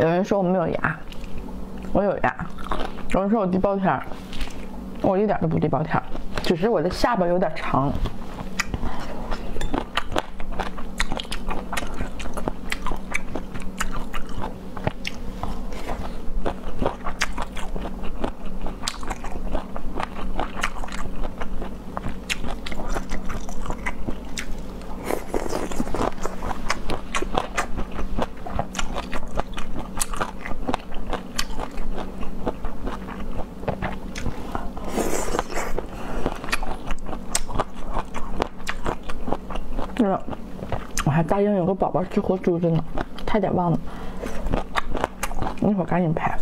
有人说我没有牙，我有牙。有人说我地包天儿，我一点都不地包天儿，只是我的下巴有点长。嗯，我还答应有个宝宝吃活珠子呢，差点忘了，一会儿赶紧拍。